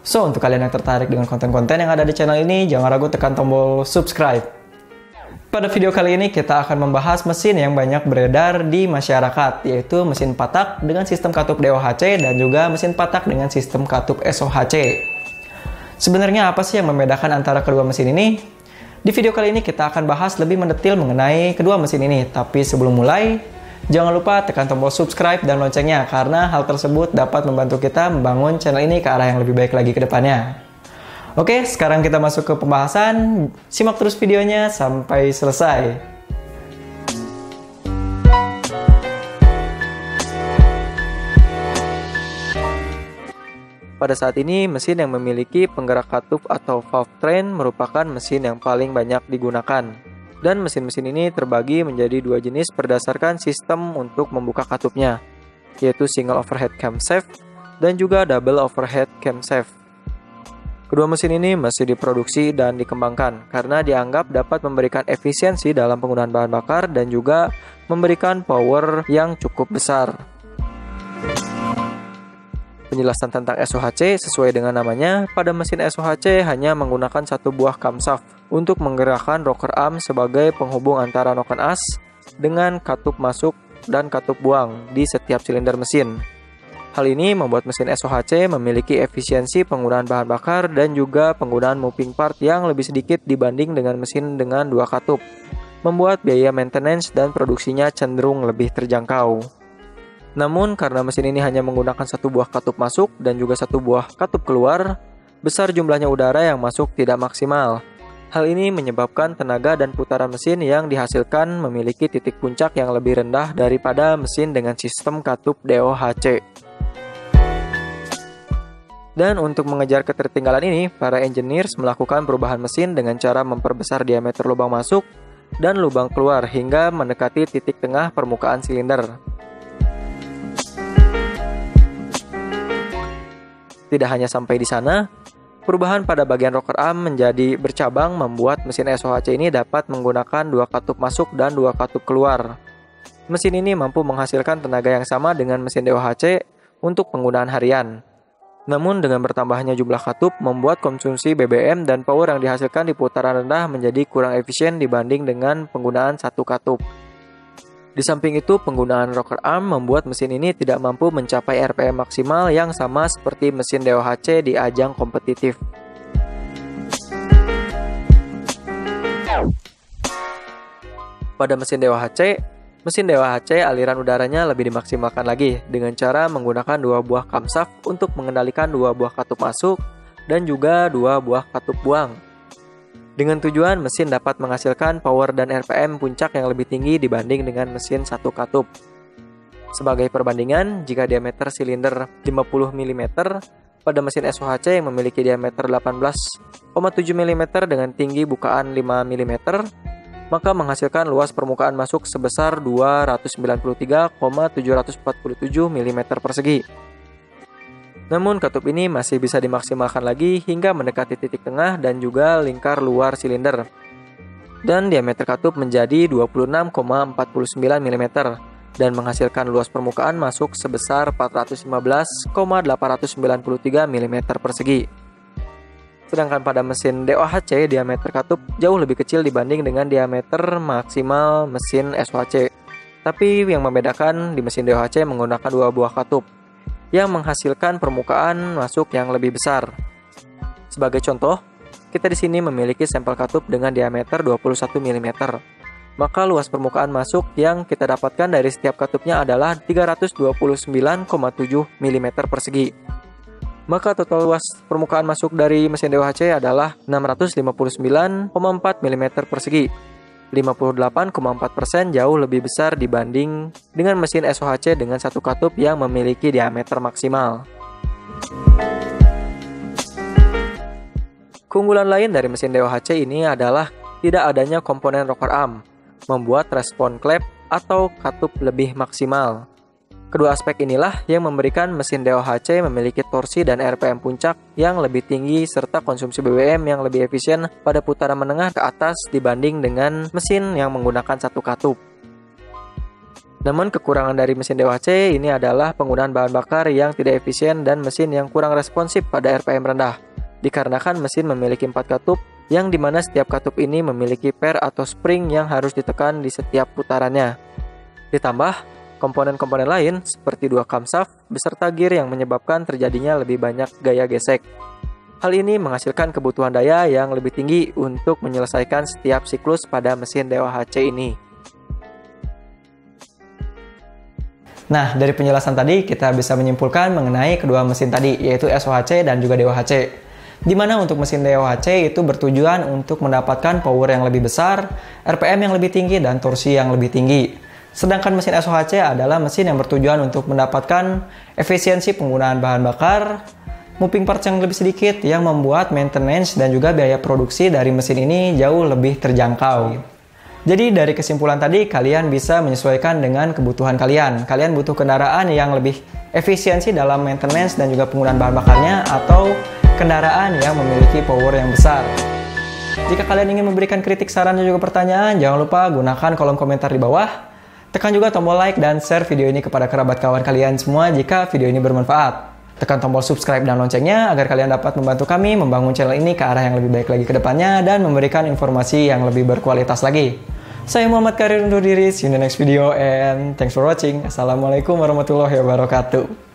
So, untuk kalian yang tertarik dengan konten-konten yang ada di channel ini, jangan ragu tekan tombol subscribe. Pada video kali ini, kita akan membahas mesin yang banyak beredar di masyarakat, yaitu mesin patak dengan sistem katup DOHC dan juga mesin patak dengan sistem katup SOHC. Sebenarnya apa sih yang membedakan antara kedua mesin ini? Di video kali ini kita akan bahas lebih mendetil mengenai kedua mesin ini. Tapi sebelum mulai, jangan lupa tekan tombol subscribe dan loncengnya karena hal tersebut dapat membantu kita membangun channel ini ke arah yang lebih baik lagi ke depannya. Oke, sekarang kita masuk ke pembahasan. Simak terus videonya sampai selesai. Pada saat ini, mesin yang memiliki penggerak katup atau valve train merupakan mesin yang paling banyak digunakan. Dan mesin-mesin ini terbagi menjadi dua jenis berdasarkan sistem untuk membuka katupnya, yaitu single overhead camshaft dan juga double overhead camshaft. Kedua mesin ini masih diproduksi dan dikembangkan karena dianggap dapat memberikan efisiensi dalam penggunaan bahan bakar dan juga memberikan power yang cukup besar. Penjelasan tentang SOHC sesuai dengan namanya, pada mesin SOHC hanya menggunakan satu buah camshaft untuk menggerakkan rocker arm sebagai penghubung antara noken as dengan katup masuk dan katup buang di setiap silinder mesin. Hal ini membuat mesin SOHC memiliki efisiensi penggunaan bahan bakar dan juga penggunaan moving part yang lebih sedikit dibanding dengan mesin dengan dua katup, membuat biaya maintenance dan produksinya cenderung lebih terjangkau. Namun karena mesin ini hanya menggunakan satu buah katup masuk dan juga satu buah katup keluar, besar jumlahnya udara yang masuk tidak maksimal. Hal ini menyebabkan tenaga dan putaran mesin yang dihasilkan memiliki titik puncak yang lebih rendah daripada mesin dengan sistem katup DOHC. Dan untuk mengejar ketertinggalan ini, para engineers melakukan perubahan mesin dengan cara memperbesar diameter lubang masuk dan lubang keluar hingga mendekati titik tengah permukaan silinder. Tidak hanya sampai di sana, perubahan pada bagian rocker arm menjadi bercabang membuat mesin SOHC ini dapat menggunakan dua katup masuk dan dua katup keluar. Mesin ini mampu menghasilkan tenaga yang sama dengan mesin DOHC untuk penggunaan harian. Namun dengan bertambahnya jumlah katup membuat konsumsi BBM dan power yang dihasilkan di putaran rendah menjadi kurang efisien dibanding dengan penggunaan satu katup. Di samping itu, penggunaan rocker arm membuat mesin ini tidak mampu mencapai RPM maksimal yang sama seperti mesin DOHC di ajang kompetitif. Pada mesin DOHC, mesin DOHC aliran udaranya lebih dimaksimalkan lagi dengan cara menggunakan dua buah camshaft untuk mengendalikan dua buah katup masuk dan juga dua buah katup buang dengan tujuan mesin dapat menghasilkan power dan RPM puncak yang lebih tinggi dibanding dengan mesin satu katup. Sebagai perbandingan, jika diameter silinder 50 mm pada mesin SOHC yang memiliki diameter 18,7 mm dengan tinggi bukaan 5 mm, maka menghasilkan luas permukaan masuk sebesar 293,747 mm persegi. Namun katup ini masih bisa dimaksimalkan lagi hingga mendekati titik tengah dan juga lingkar luar silinder. Dan diameter katup menjadi 26,49 mm dan menghasilkan luas permukaan masuk sebesar 415,893 mm persegi. Sedangkan pada mesin DOHC diameter katup jauh lebih kecil dibanding dengan diameter maksimal mesin SOHC. Tapi yang membedakan di mesin DOHC menggunakan dua buah katup, yang menghasilkan permukaan masuk yang lebih besar. Sebagai contoh, kita di sini memiliki sampel katup dengan diameter 21 mm. Maka luas permukaan masuk yang kita dapatkan dari setiap katupnya adalah 329,7 mm persegi. Maka total luas permukaan masuk dari mesin DOHC adalah 659,4 mm persegi 58,4% jauh lebih besar dibanding dengan mesin SOHC dengan satu katup yang memiliki diameter maksimal. Keunggulan lain dari mesin Dewa HC ini adalah tidak adanya komponen rocker arm, membuat respon klep atau katup lebih maksimal. Kedua aspek inilah yang memberikan mesin Dewa HC memiliki torsi dan RPM puncak yang lebih tinggi serta konsumsi BBM yang lebih efisien pada putaran menengah ke atas dibanding dengan mesin yang menggunakan satu katup. Namun kekurangan dari mesin Dewa HC ini adalah penggunaan bahan bakar yang tidak efisien dan mesin yang kurang responsif pada RPM rendah. Dikarenakan mesin memiliki empat katup yang di mana setiap katup ini memiliki per atau spring yang harus ditekan di setiap putarannya. Ditambah, komponen-komponen lain seperti dua kamsaf beserta gear yang menyebabkan terjadinya lebih banyak gaya gesek. Hal ini menghasilkan kebutuhan daya yang lebih tinggi untuk menyelesaikan setiap siklus pada mesin Dewa HC ini. Nah, dari penjelasan tadi kita bisa menyimpulkan mengenai kedua mesin tadi, yaitu SOHC dan juga Dewa HC. Di mana untuk mesin Dewa HC itu bertujuan untuk mendapatkan power yang lebih besar, RPM yang lebih tinggi, dan torsi yang lebih tinggi. Sedangkan mesin SOHC adalah mesin yang bertujuan untuk mendapatkan efisiensi penggunaan bahan bakar, moving parts yang lebih sedikit yang membuat maintenance dan juga biaya produksi dari mesin ini jauh lebih terjangkau. Jadi dari kesimpulan tadi kalian bisa menyesuaikan dengan kebutuhan kalian. Kalian butuh kendaraan yang lebih efisiensi dalam maintenance dan juga penggunaan bahan bakarnya atau kendaraan yang memiliki power yang besar. Jika kalian ingin memberikan kritik, saran, dan juga pertanyaan, jangan lupa gunakan kolom komentar di bawah. Tekan juga tombol like dan share video ini kepada kerabat kawan kalian semua jika video ini bermanfaat. Tekan tombol subscribe dan loncengnya agar kalian dapat membantu kami membangun channel ini ke arah yang lebih baik lagi ke depannya dan memberikan informasi yang lebih berkualitas lagi. Saya Muhammad Karir undur diri, see you in the next video and thanks for watching. Assalamualaikum warahmatullahi wabarakatuh.